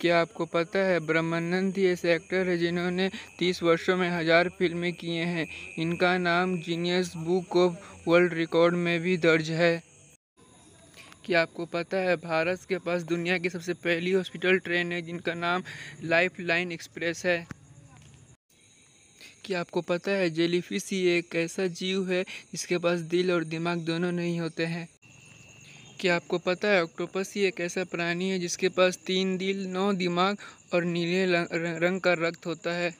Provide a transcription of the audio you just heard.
क्या आपको पता है, ब्रह्मानंद ऐसे एक्टर हैं जिन्होंने तीस वर्षों में हज़ार फ़िल्में किए हैं। इनका नाम genius book of world record में भी दर्ज है। क्या आपको पता है, भारत के पास दुनिया की सबसे पहली हॉस्पिटल ट्रेन है, जिनका नाम लाइफ लाइन एक्सप्रेस है? क्या आपको पता है जेलीफिश ही एक ऐसा जीव है जिसके पास दिल और दिमाग दोनों नहीं होते हैं? क्या आपको पता है, ऑक्टोपस ही एक ऐसा प्राणी है जिसके पास तीन दिल, नौ दिमाग और नीले रंग का रक्त होता है।